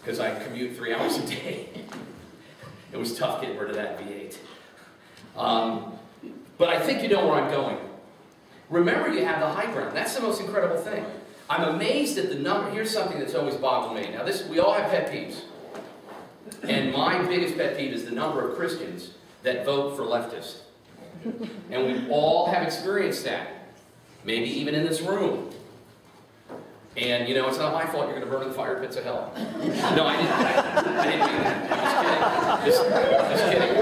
Because I commute three hours a day. It was tough getting rid of that V8. Um, but I think you know where I'm going. Remember, you have the high ground. That's the most incredible thing. I'm amazed at the number. Here's something that's always boggled me. Now, this we all have pet peeves. And my biggest pet peeve is the number of Christians that vote for leftists. And we all have experienced that. Maybe even in this room. And you know, it's not my fault you're going to burn in the fire pits of hell. No, I didn't. I, I didn't mean that. I'm just kidding. Just, just kidding.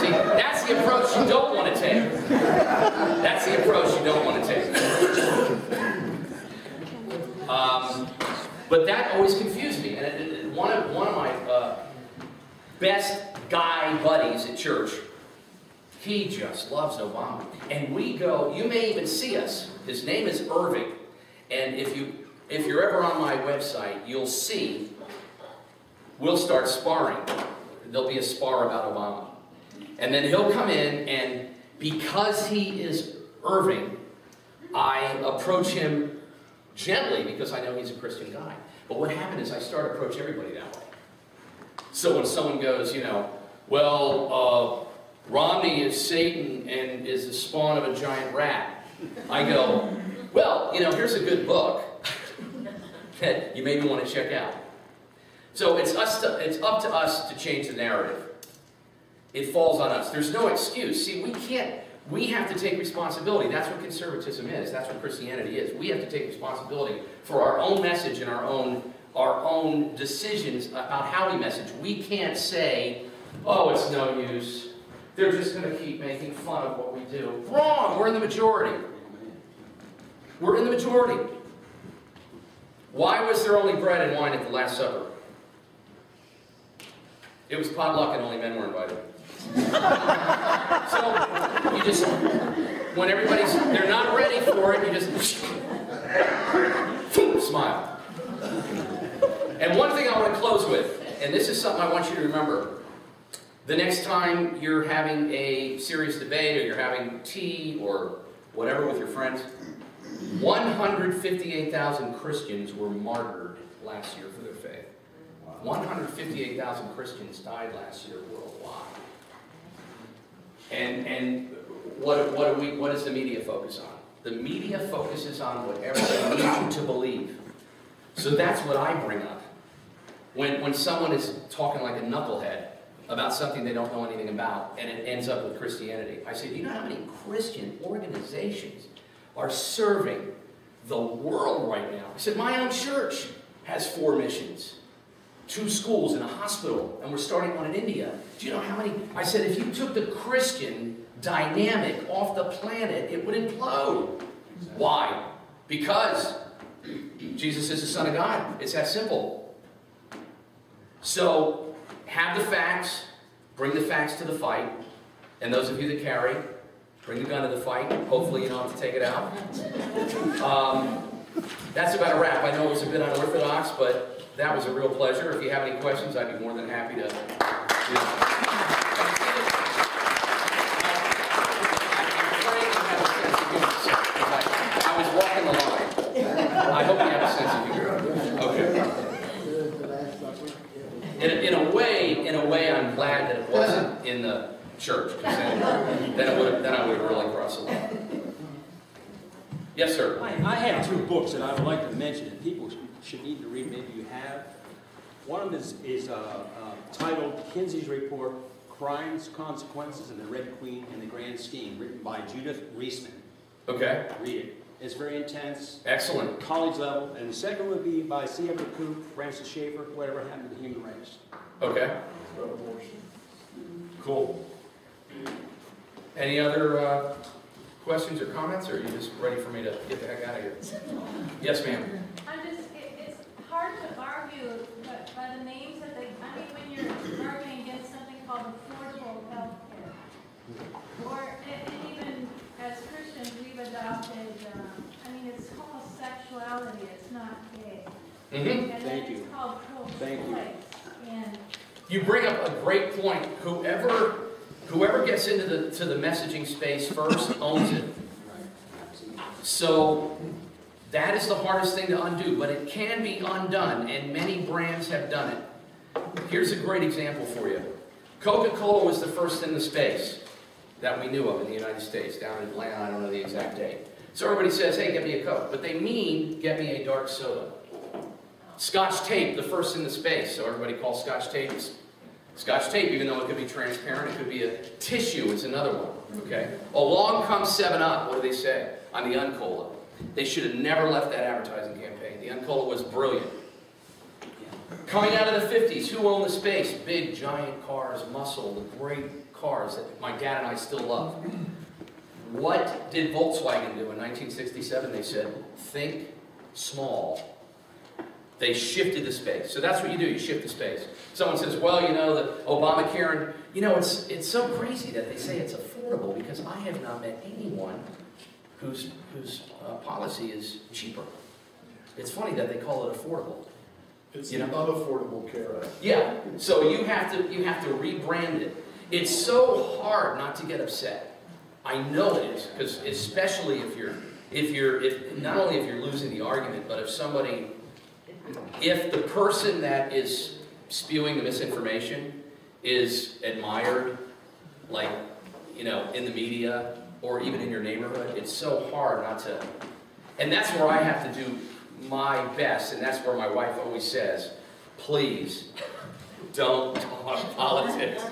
See, that's the approach you don't want to take. That's the approach you don't want to take. Um, but that always confused me. And it, it, one of one of my uh, best guy buddies at church, he just loves Obama. And we go. You may even see us. His name is Irving. And if you if you're ever on my website, you'll see we'll start sparring. There'll be a spar about Obama. And then he'll come in, and because he is Irving, I approach him gently because I know he's a Christian guy. But what happened is I start approach everybody that way. So when someone goes, you know, well, uh, Romney is Satan and is the spawn of a giant rat, I go, well, you know, here's a good book that you maybe want to check out. So it's, us to, it's up to us to change the narrative. It falls on us. There's no excuse. See, we can't, we have to take responsibility. That's what conservatism is. That's what Christianity is. We have to take responsibility for our own message and our own, our own decisions about how we message. We can't say, oh, it's no use. They're just going to keep making fun of what we do. Wrong! We're in the majority. We're in the majority. Why was there only bread and wine at the Last Supper? It was potluck and only men were invited. so, you just, when everybody's, they're not ready for it, you just, smile. And one thing I want to close with, and this is something I want you to remember. The next time you're having a serious debate or you're having tea or whatever with your friends, 158,000 Christians were martyred last year for their faith. 158,000 Christians died last year worldwide. And, and what, what, do we, what does the media focus on? The media focuses on whatever they need you to believe. So that's what I bring up. When, when someone is talking like a knucklehead about something they don't know anything about, and it ends up with Christianity, I said, do you know how many Christian organizations are serving the world right now? I said, my own church has four missions two schools and a hospital, and we're starting one in India. Do you know how many? I said, if you took the Christian dynamic off the planet, it would implode. Why? Because Jesus is the Son of God. It's that simple. So, have the facts, bring the facts to the fight, and those of you that carry, bring the gun to the fight. Hopefully, you don't have to take it out. Um, that's about a wrap. I know it was a bit unorthodox, but that was a real pleasure. If you have any questions, I'd be more than happy to. You know. I was walking the line. I hope you have a sense of humor. Okay. In a, in a way, in a way, I'm glad that it wasn't in the church, because then, then, it would then I would have really crossed the line. Yes, sir. I, I have two books that I would like to mention that people should, should need to read, maybe you have. One of them is, is uh, uh, titled Kinsey's Report, Crimes, Consequences, and the Red Queen in the Grand Scheme, written by Judith Reisman. Okay. Read it. It's very intense, Excellent. college level. And the second would be by C. Everett Koop, Francis Schaeffer, Whatever Happened to the Human Race. Okay. Cool. Any other uh, questions or comments, or are you just ready for me to get the heck out of here? Yes, ma'am. I'm just, it, it's hard to argue by, by the names that they, I mean, when you're arguing against something called affordable health care. Or, and, and even as Christians, we've adopted, um, I mean, it's homosexuality, it's not gay. Mm -hmm. And then Thank it's you. called Thank you. And You bring up a great point. Whoever, whoever gets into the, to the messaging space first owns it. So that is the hardest thing to undo, but it can be undone, and many brands have done it. Here's a great example for you. Coca-Cola was the first in the space that we knew of in the United States, down in Atlanta, I don't know the exact date. So everybody says, hey, get me a Coke, but they mean, get me a dark soda. Scotch tape, the first in the space, so everybody calls Scotch tape Scotch tape, even though it could be transparent, it could be a tissue, it's another one, okay? Along comes 7-Up, what do they say on the Uncola? They should have never left that advertising campaign. The Uncola was brilliant. Coming out of the 50s, who owned the space? Big, giant cars, muscle, the great cars that my dad and I still love. What did Volkswagen do in 1967? They said, think small. They shifted the space. So that's what you do, you shift the space. Someone says, well, you know, the Obamacare, and, you know, it's, it's so crazy that they say it's affordable because I have not met anyone whose, whose uh, policy is cheaper. It's funny that they call it affordable. It's You the know? unaffordable care. Yeah, so you have to, you have to rebrand it. It's so hard not to get upset. I know it is, because especially if you're, if you're, if, not only if you're losing the argument, but if somebody, if the person that is spewing the misinformation is admired, like, you know, in the media, or even in your neighborhood, it's so hard not to, and that's where I have to do my best, and that's where my wife always says, please, don't talk politics.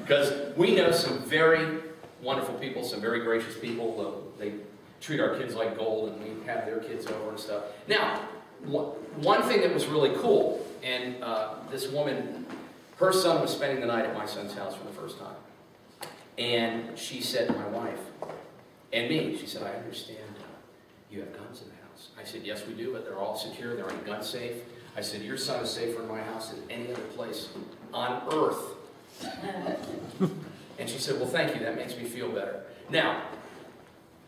Because we know some very wonderful people, some very gracious people. They treat our kids like gold, and we have their kids over and stuff. Now, one thing that was really cool, and uh, this woman, her son was spending the night at my son's house for the first time. And she said to my wife, and me, she said, I understand you have guns in the house. I said, yes, we do, but they're all secure, they're in gun safe. I said, your son is safer in my house than any other place on earth. And she said, well, thank you, that makes me feel better. Now,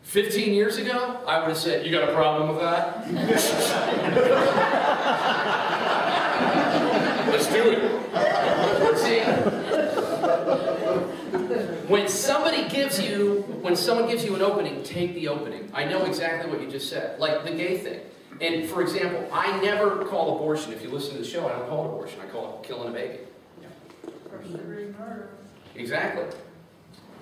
15 years ago, I would have said, you got a problem with that? Let's do it. See? When somebody gives you, when someone gives you an opening, take the opening. I know exactly what you just said, like the gay thing. And for example, I never call abortion, if you listen to the show, I don't call it abortion, I call it killing a baby. Exactly.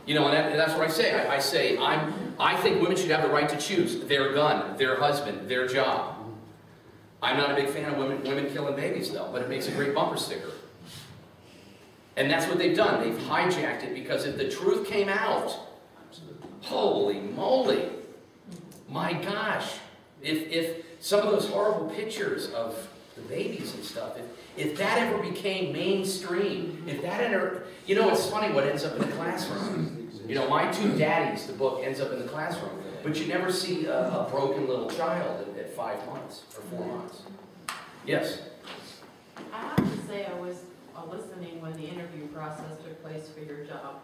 You know, and, that, and that's what I say. I, I say I'm. I think women should have the right to choose their gun, their husband, their job. I'm not a big fan of women women killing babies, though, but it makes a great bumper sticker. And that's what they've done. They've hijacked it because if the truth came out, holy moly, my gosh, if if some of those horrible pictures of the babies and stuff, if if that ever became mainstream, if that ever, you know, it's funny what ends up in the classroom. You know, My Two Daddies, the book, ends up in the classroom, but you never see a, a broken little child at, at five months or four months. Yes. I have to say, I was uh, listening when the interview process took place for your job.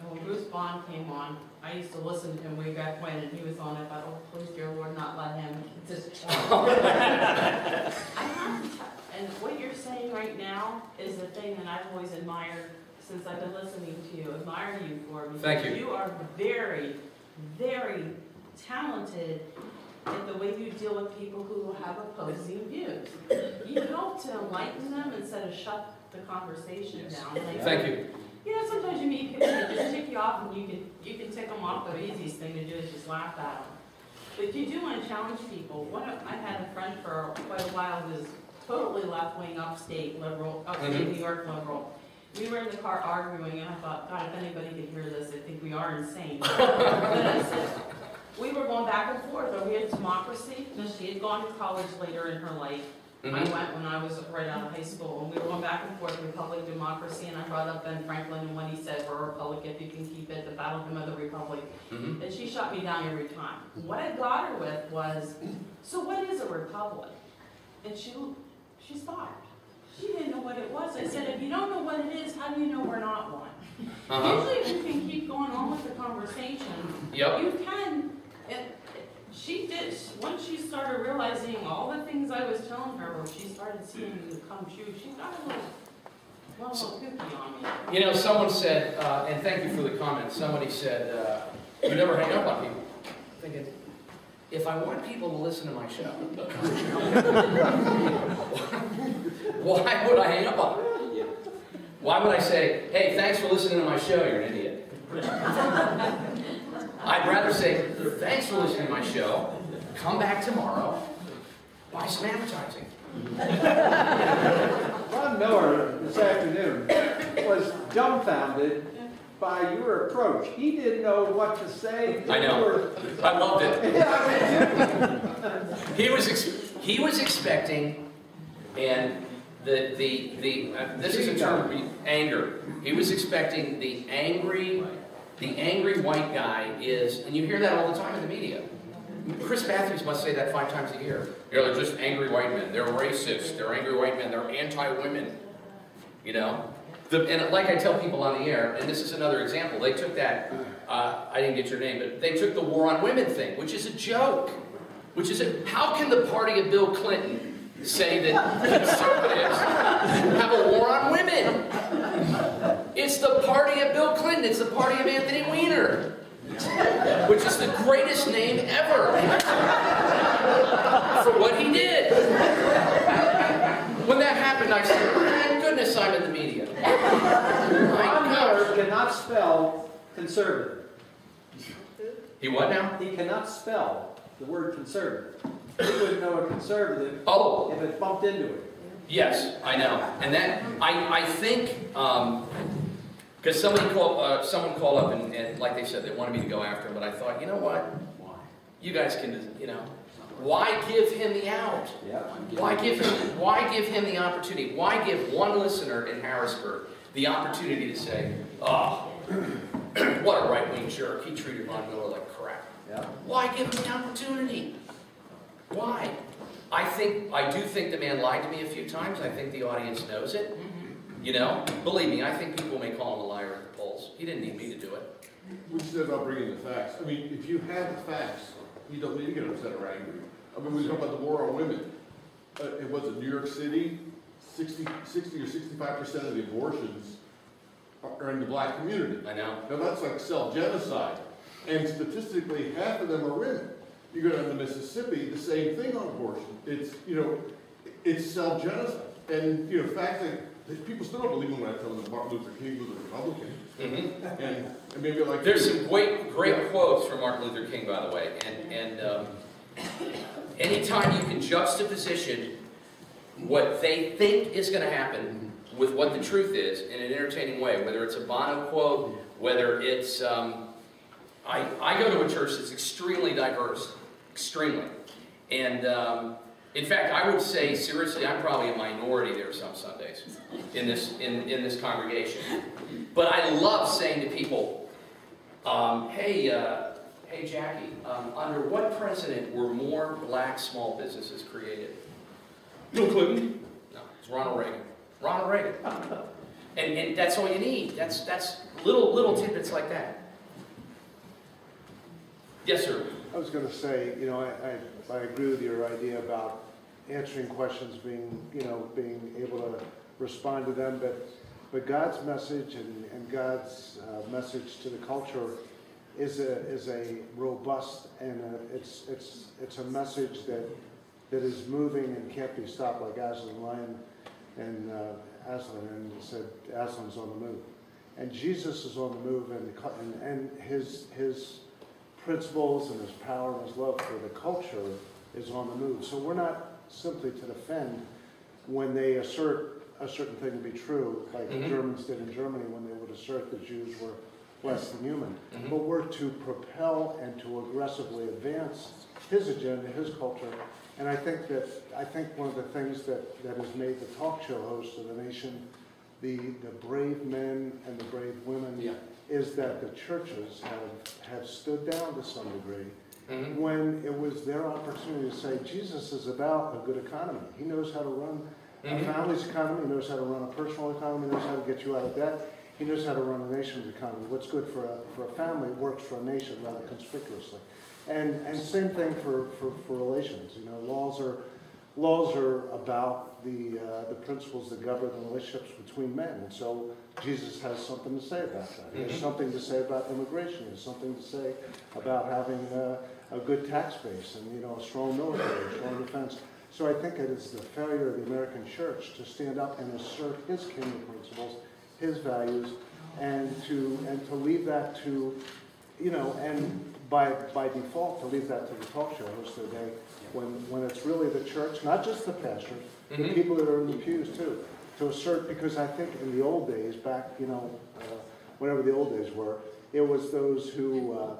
And when Bruce Bond came on, I used to listen to him way back when, and he was on, I thought, oh, please, dear Lord, not let him. Just- I have to And what you're saying right now is the thing that I've always admired since I've been listening to you, admire you for. because Thank you. You are very, very talented in the way you deal with people who have opposing views. You help to enlighten them instead of shut the conversation down. Like, Thank you. You know, sometimes you meet people that just tick you off and you can, you can tick them off, the easiest thing to do is just laugh at them. But you do want to challenge people. One of, I had a friend for quite a while who was totally left-wing upstate liberal, upstate Mhm. New York liberal. We were in the car arguing and I thought, God, if anybody could hear this, I think we are insane. But I said, we were going back and forth, are we a democracy? No, she had gone to college later in her life. I Mhm. went when I was right out of high school, and we were going back and forth, Republic, democracy, and I brought up Ben Franklin and what he said, we're a republic if you can keep it, the battle hymn of the republic. Mhm. And she shut me down every time. What I got her with was, so what is a republic? And she, she stopped. She didn't know what it was. I said, if you don't know what it is, how do you know we're not one? Uh-huh. Usually if you can keep going on with the conversation, Yep. you can, and she did, once she started realizing all the things I was telling her, when she started seeing them come true, she got a little, well, a little kooky on me. You know, someone said, uh, and thank you for the comment, somebody said, uh, you never hang up on people. If I want people to listen to my show, why would I hang up on them? Why would I say, hey, thanks for listening to my show, you're an idiot? I'd rather say, thanks for listening to my show, come back tomorrow, buy some advertising. Ron Miller this afternoon was dumbfounded by your approach. He didn't know what to say. I know. Were- I loved it. Yeah, He was, ex- he was expecting, and the, the, the, uh, this is a term, anger. He was expecting the angry, the angry white guy is, and you hear that all the time in the media. Chris Matthews must say that five times a year. You know, they're just angry white men. They're racist. They're angry white men. They're anti-women. You know? The, and like I tell people on the air, and this is another example, they took that, uh, I didn't get your name, but they took the war on women thing, which is a joke. Which is, a, how can the party of Bill Clinton say that conservatives have a war on women? It's the party of Bill Clinton. It's the party of Anthony Weiner, which is the greatest name ever for what he did. When that happened, I said, thank goodness I'm in the media. My Ron. Miller cannot spell conservative. He what now? He cannot spell the word conservative. He wouldn't know a conservative Oh, if it bumped into it. yes, I know. And that, I, I think, because somebody called, uh, someone called up and, and like they said, they wanted me to go after him, but I thought, you know what? Why? You guys can, you know, why give him the out? Yeah. Why give him, why give him the opportunity? Why give one listener in Harrisburg the opportunity to say, oh, what a right-wing jerk, he treated Ron Miller like crap. Yeah. Why give him the opportunity? Why? I think, I do think the man lied to me a few times, I think the audience knows it. Mm-hmm. You know, believe me, I think people may call him a liar at the polls. He didn't need me to do it. We said about bringing the facts. I mean, if you have the facts, you don't need to get upset or angry. I mean, we talk about the war on women. Uh, it was in New York City, 60, 60 or sixty-five percent of the abortions are- in the black community. I know. Now, that's like self-genocide, and statistically, half of them are women. You go down to Mississippi, the same thing on abortion. It's, you know, it's self-genocide. And, you know, the fact that, people still don't believe me when I tell them that Martin Luther King was a Republican. Mhm. And, and maybe like. There's some great, great quotes from Martin Luther King, by the way, and, and um, anytime you can juxtaposition what they think is going to happen with what the truth is in an entertaining way, whether it's a Bono quote, whether it's, um, I, I go to a church that's extremely diverse, extremely. And um, in fact, I would say seriously, I'm probably a minority there some Sundays in this, in, in this congregation. But I love saying to people, um, hey, uh, hey Jackie, um, under what president were more black small businesses created? Bill Clinton. No, it's Ronald Reagan. Ronald Reagan. And, and that's all you need. That's, that's little, little tidbits like that. Yes, sir. I was going to say, you know, I, I, I agree with your idea about answering questions, being, you know, being able to respond to them, but, but God's message and, and God's uh, message to the culture is a, is a robust and a, it's, it's, it's a message that, that is moving and can't be stopped like Aslan Lion and uh, Aslan and said Aslan's on the move. And Jesus is on the move and, and, and his, his principles and his power and his love for the culture is on the move. So we're not simply to defend when they assert a certain thing to be true, like the Germans did in Germany when they would assert the Jews were less than human. Mhm. But we're to propel and to aggressively advance his agenda, his culture. And I think that, I think one of the things that, that has made the talk show host of the nation, the, the brave men and the brave women, Yeah. is that the churches have, have stood down to some degree Mhm. when it was their opportunity to say, Jesus is about a good economy. He knows how to run a family's economy, he knows how to run a personal economy, he knows how to get you out of debt. He knows how to run a nation's economy. What's good for a, for a family works for a nation rather conspicuously. And, and same thing for, for, for relations. You know, laws are, laws are about the, uh, the principles that govern the relationships between men. And so Jesus has something to say about that. He has Mhm. something to say about immigration. He has something to say about having uh, a good tax base and, you know, a strong military, a strong defense. So I think it is the failure of the American church to stand up and assert his kingdom principles, his values, and to, and to leave that to, you know, and by, by default, to leave that to the talk show host of the day, when, when it's really the church, not just the pastors, the Mhm. people that are in the pews too, to assert, because I think in the old days, back, you know, uh, whatever the old days were, it was those who, uh,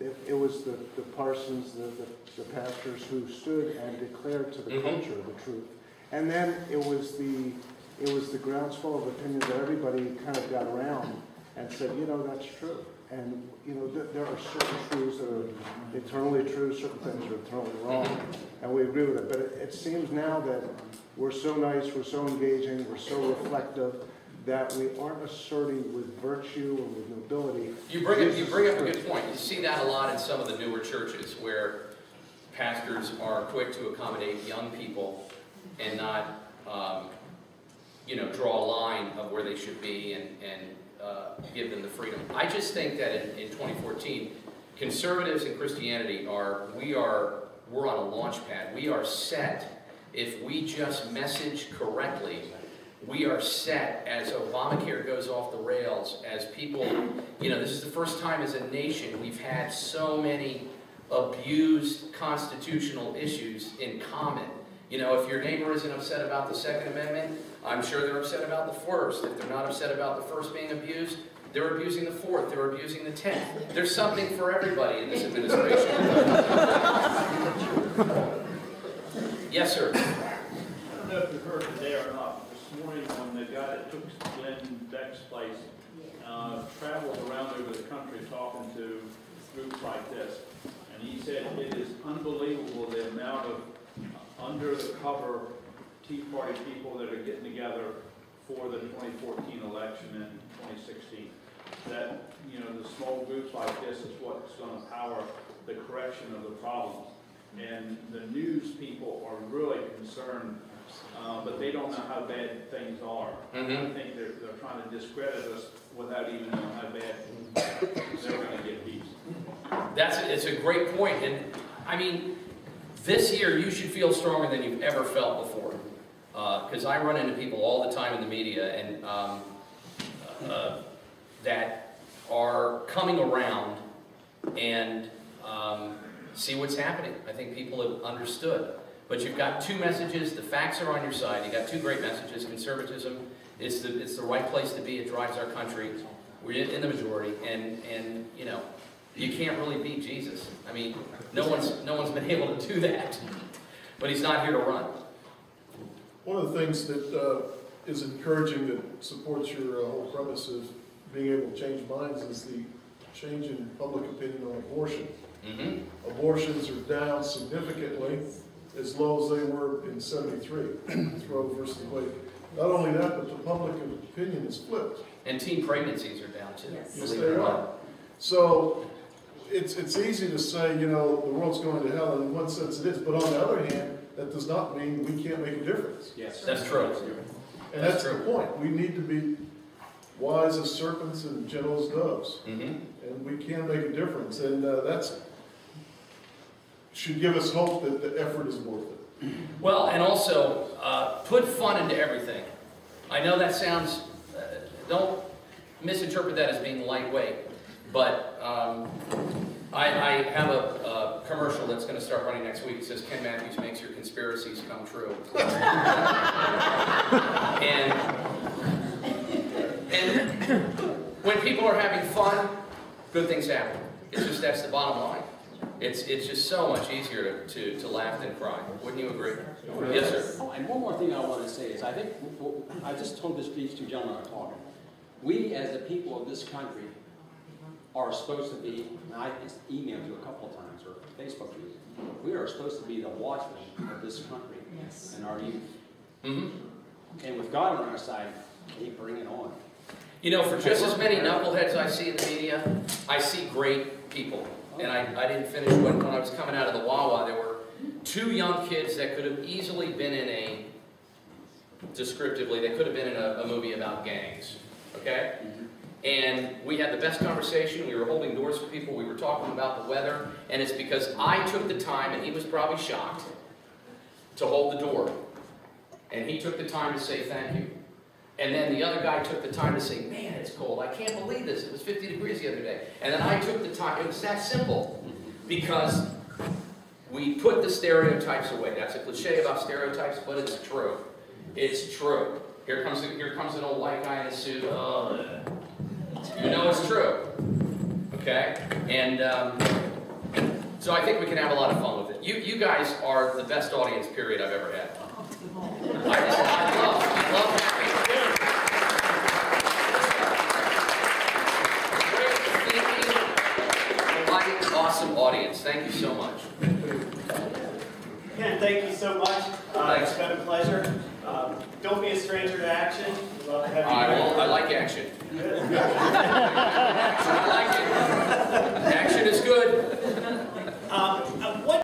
it, it was the, the parsons, the, the, the pastors who stood and declared to the Mhm. culture the truth. And then it was the, it was the groundswell of opinion that everybody kind of got around and said, you know, that's true. And, you know, there, there are certain truths that are eternally true, certain things are eternally wrong, and we agree with it. But it, it seems now that we're so nice, we're so engaging, we're so reflective, that we aren't asserting with virtue and with nobility. You bring up, you bring up a good point. You see that a lot in some of the newer churches where pastors are quick to accommodate young people and not, um, you know, draw a line of where they should be and, and uh, give them the freedom. I just think that in, in 2014, conservatives and Christianity are, we are, we're on a launch pad. We are set. If we just message correctly, we are set as Obamacare goes off the rails, as people, you know, this is the first time as a nation we've had so many abused constitutional issues in common. You know, if your neighbor isn't upset about the Second Amendment, I'm sure they're upset about the first. If they're not upset about the first being abused, they're abusing the fourth, they're abusing the tenth. There's something for everybody in this administration. Yes, sir. I don't know if you heard today or not, this morning when the guy that took Glenn Beck's place, uh, travels around over the country talking to groups like this. And he said it is unbelievable the amount of under the cover Tea Party people that are getting together for the twenty fourteen election and twenty sixteen. That, you know, the small groups like this is what's gonna power the correction of the problems. And the news people are really concerned, uh, but they don't know how bad things are. Mhm. I think they're, they're trying to discredit us without even knowing how bad they're gonna get beat. That's, it's a great point, and, I mean, this year, you should feel stronger than you've ever felt before. Because I run into people all the time in the media, and, um, uh, that are coming around and, um, see what's happening. I think people have understood. But you've got two messages, the facts are on your side, You've got two great messages, conservatism, it's the, it's the right place to be, it drives our country, we're in the majority, and, and, you know, you can't really beat Jesus. I mean, no one's, no one's been able to do that, but he's not here to run. One of the things that uh, is encouraging that supports your uh, whole premise of being able to change minds is the change in public opinion on abortion. Mhm. Abortions are down significantly, as low as they were in seventy-three, with Roe versus Wade. Not only that, but the public opinion is flipped. And teen pregnancies are down too. Yes. Yes, they are. So it's, it's easy to say, you know, the world's going to hell, and in one sense it is, but on the other hand, that does not mean we can't make a difference. Yes. That's true. And That's that's the point. We need to be wise as serpents and gentle as doves. Mhm. And we can make a difference. And uh, that's, should give us hope that the effort is worth it. Well, and also, uh, put fun into everything. I know that sounds, uh, don't misinterpret that as being lightweight, but um, I, I have a, a commercial that's going to start running next week. It says Ken Matthews makes your conspiracies come true. and and when people are having fun, good things happen. It's just, that's the bottom line. It's, it's just so much easier to, to, to laugh than cry. Wouldn't you agree? Yes, sir. Oh, and one more thing I want to say is, I think, I just told this, these two gentlemen are talking. We, as the people of this country, are supposed to be, and I emailed you a couple of times, or Facebook you, we are supposed to be the watchmen of this country Yes. and our youth. hmm And with God on our side, hey, bring it on. You know, for just as many knuckleheads I see in the media, I see great people. And I, I didn't finish when, when I was coming out of the Wawa, there were two young kids that could have easily been in a, descriptively, they could have been in a, a movie about gangs, okay? And we had the best conversation, we were holding doors for people, we were talking about the weather, and it's because I took the time, and he was probably shocked, to hold the door. And he took the time to say thank you. And then the other guy took the time to say, man, it's cold. I can't believe this. It was 50 degrees the other day. And then I took the time. It was that simple. Because we put the stereotypes away. That's a cliche about stereotypes, but it's true. It's true. Here comes, here comes an old white guy in a suit. Oh, you know it's true. Okay? And um, so I think we can have a lot of fun with it. You, you guys are the best audience, period, I've ever had. I just, I love, I love awesome audience. Thank you so much. Ken, thank you so much. Uh, it's been a pleasure. Um, don't be a stranger to action. Love to have you. I, will, I like action. I like it. Action is good. Um, uh, what